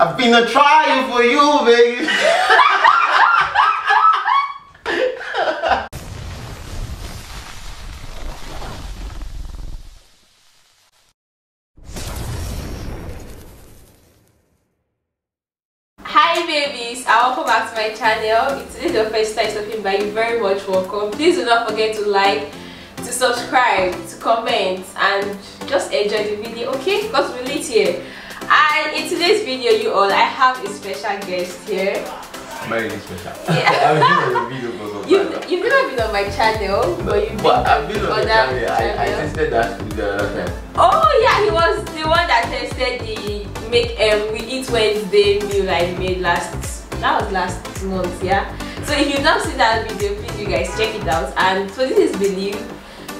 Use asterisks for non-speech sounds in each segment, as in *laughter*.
I've been a trial for you, baby. Hi babies and welcome back to my channel. If this is your first time stopping by, you very much welcome. Please do not forget to like, to subscribe, to comment and just enjoy the video, okay? Because we're late here. And in today's video, you all, I have a special guest here. Very special. Yeah. I've been on video for some You've, time. you've never been on my channel, but you've been But I've been on on the that channel. I, I tested that the other time. Oh yeah, he was the one that tested the make um we eat Wednesday meal I made last that was last month, yeah. So if you've not seen that video, please you guys check it out. And so this is Believe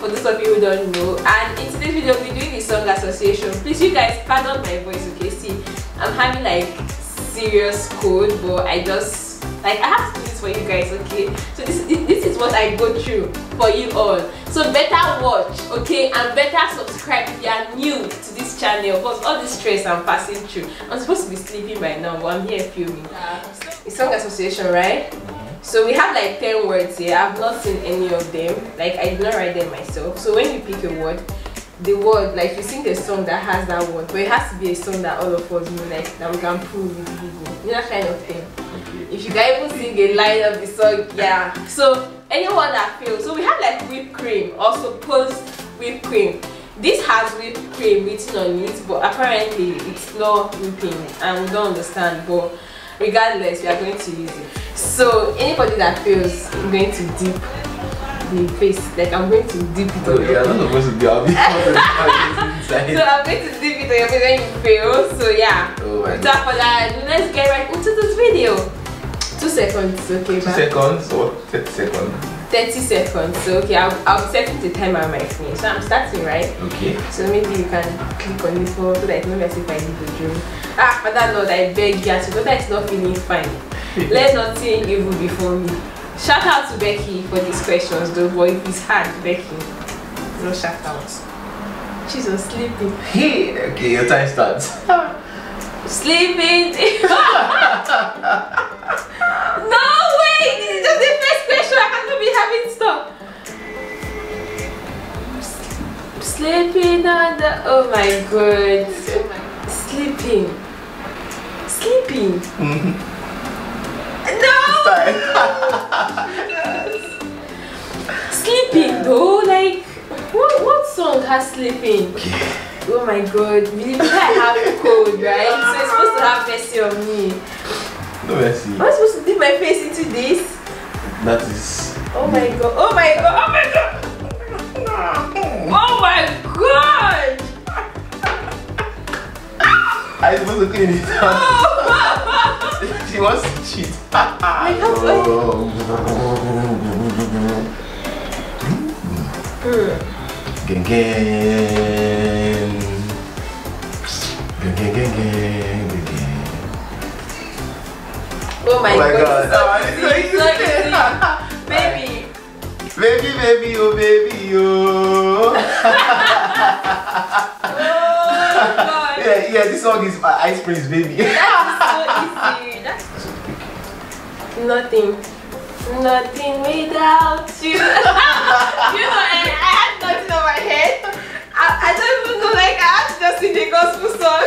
for those of you who don't know. And in today's video we're doing the song association. Please you guys pardon my voice, okay? See, I'm having like serious cold, but I just like I have to do this for you guys, okay? So this this is what I go through for you all. So better watch, okay, and better subscribe if you are new to this channel because all this stress I'm passing through. I'm supposed to be sleeping right now, but I'm here filming. Ah. It's song association, right? So we have like 10 words here. I've not seen any of them. Like I did not write them myself. So when you pick a word, the word, like you sing a song that has that word, but it has to be a song that all of us know, like that we can prove with Google. You know that kind of thing. Okay. If you can even sing a line of the song, yeah. So anyone that fails, so we have like whipped cream also post whipped cream. This has whipped cream written on it, but apparently it's not whipping, and we don't understand. But regardless, we are going to use it. So anybody that fails, I'm going to dip the face. Like I'm going to dip it Oh, yeah, I'm not supposed to be. I'll be so. I'm going to dip it on your face when you fail. So yeah. Oh my Without further ado, let's get right into this video. Two seconds, okay, Two seconds or 30 seconds. 30 seconds. So okay, I'll, I'll setting the timer on my screen. So I'm starting, right? Okay. So maybe you can click on this one so that it's not as if I did the dream. Ah, Father Lord, I beg you, as daughter is not feeling fine. *laughs* Let nothing evil before me. Shout out to Becky for these questions though, but if it's hard, Becky, no shout out. She's sleeping. Hey, okay, your time starts. *laughs* Sleeping. *laughs* no way! This is just the first question. I cannot be having stuff. Sleeping the. Oh my god. Sleeping? Oh my god, believe I have cold, right? So it's supposed to have mercy on me. no mercy. Am I supposed to dip my face into this? That is. Oh my god, oh my god, oh my god! Oh my god! I'm supposed to clean it she wants to cheat. I Gang gang gang gang gang. Oh my, Oh my god, God. *laughs* Oh, it's so easy, so easy. Baby, Baby, baby, oh baby, oh. oh god. yeah, yeah, this song is uh, Ice Prince, baby. That is so easy. That's nothing. Nothing without you. *laughs* you know, head. I, I don't even know, like, I had to just sing the gospel song.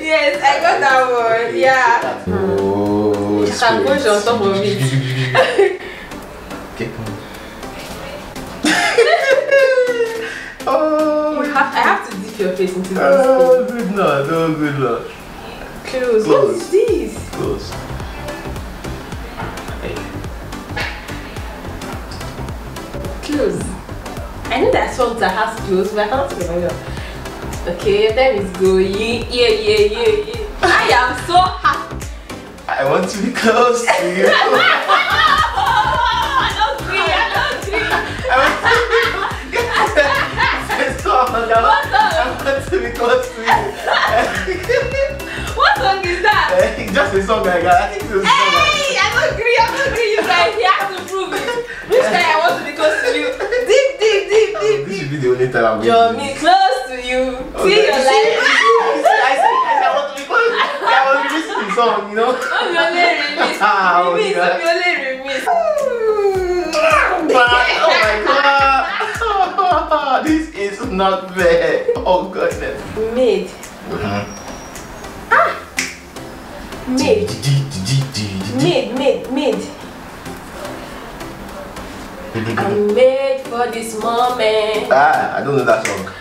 *laughs* yes, I got that one. Yeah. Oh, You can push on top of it. *laughs* Oh, You have, I have to dip your face into oh, this. oh, good lord, oh, good lord. Close. What Close. is this? Close. Close. I know that songs that has close, but I cannot remember. Okay, time is going. Yeah, yeah, yeah, yeah. I am so happy. I want to be close to you. *laughs* I don't agree. I don't agree. I want to be It's so hard. I want- to be close to you. *laughs* What song is that? Eh, Just a song like that. I think it's a song like be the only time I'm Draw going me close to you. See your life. I said, I said I want to be close. I was missing song, you know. I'm your remix. *laughs* Ah, oh, God. I'm your remix. But, oh my god. *laughs* this is not fair. Oh goodness. Made. Made. Made, made, made. I'm made for this moment. Ah, I don't know that song.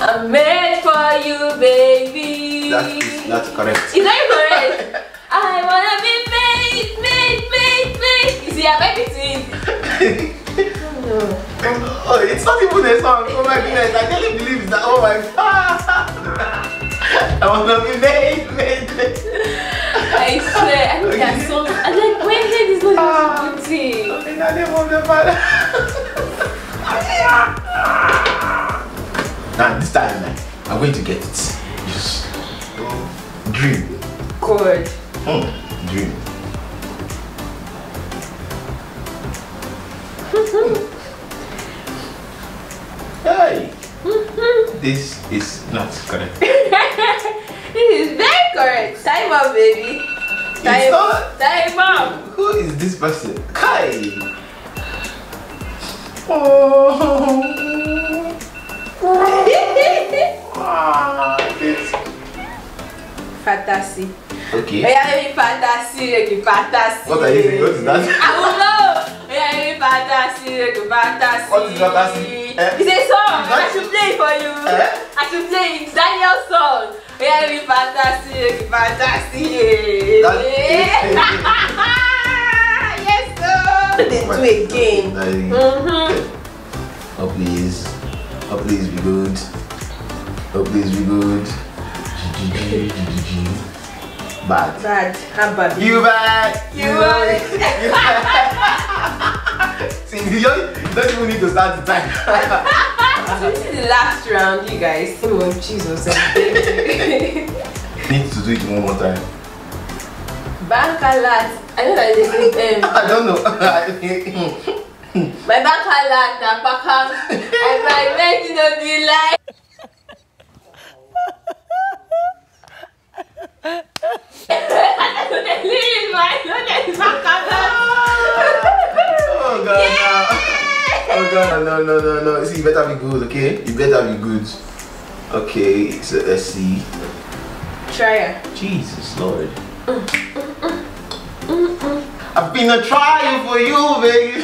I'm made for you, baby. That is that's correct. Is that correct? I wanna be made, made, made, made. You see, I might be. No. Oh, it's not even a song. Oh my goodness, I can't believe that. Oh my god. *laughs* I wanna be made, made, made. I swear, I think that song. I'm like, Ah. beauty? In the name of the Father. now this time, I'm going to get it. Just dream. God. Hmm, dream. *laughs* hey, this is not correct. *laughs* this is very correct. Time up, baby. It's not. time up. Who is this person? Kai. Oh. Ah, fantasy. Okay. Oya, let me fantasy, like fantasy. What are you saying? What is that? I don't know. Oya, let me fantasy, like fantasy. What is fantasy? Eh? It's a song. That- I should play it for you. Eh? I should play it. It's Daniel's song. Oya, *laughs* let me fantasy, like yes, sir. They do it again. Mm-hmm. Oh please. Oh please be good. Oh please be good. *laughs* Bad. Bad. How bad? You bad. You bad. You bad. *laughs* See, you don't, even need to start the time. So this is the last round, you guys. Oh Jesus! Beg you. Do it one more time. alert. I know that this is um, I don't know. *laughs* my bank alert na pakam and my. I know the alert. oh god, no. Oh god, no, no, no, no. See, you better be good, okay? You better be good. Okay, so let's see. Try it. Jesus Lord. Mm, mm, mm, I've been a trial for you, baby.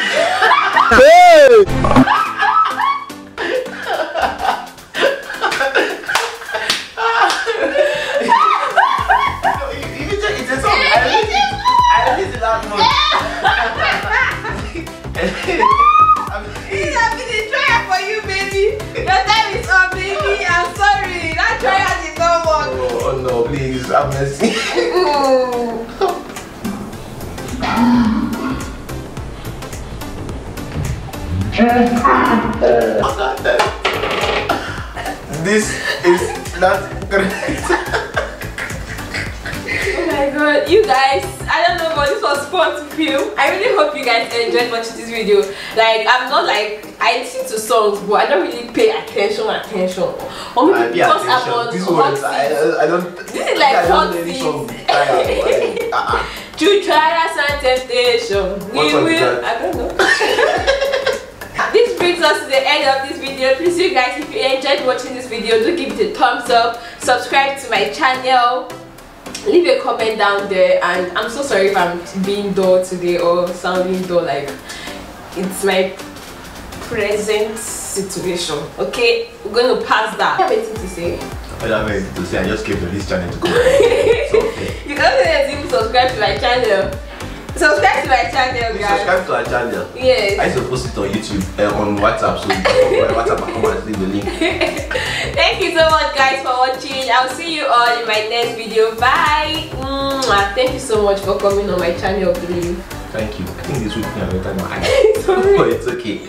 No, *laughs* *laughs* this is not correct. Oh my god, you guys, I don't know, but this was fun to film. I really hope you guys enjoyed watching this video. Like, I'm not like, I listen to songs, but I don't really pay attention, attention. Or maybe I because I'm on This hot I. I, I don't. This is like hot seat. I- *laughs* uh-uh. Through trials and temptation, we will. I don't know. *laughs* this brings us to the end of this video. Please, you guys, if you enjoyed watching this video, do give it a thumbs up. Subscribe to my channel. Leave a comment down there. And I'm so sorry if I'm being dull today or sounding dull. Like it's my present situation. Okay, we're gonna pass that. I have anything to say. I don't have anything to say. I just came to this channel to. *laughs* It's okay. You can't say that you subscribe to my channel. Subscribe to my channel, guys. subscribe to our channel. Yes. I used to post it on YouTube, uh, on WhatsApp, so you can go on WhatsApp come and leave the link. *laughs* Thank you so much guys for watching. I'll see you all in my next video. Bye. Mwah. Thank you so much for coming on my channel, please. Thank you. I think this week I'm my eyes. Sorry. but *laughs* it's okay.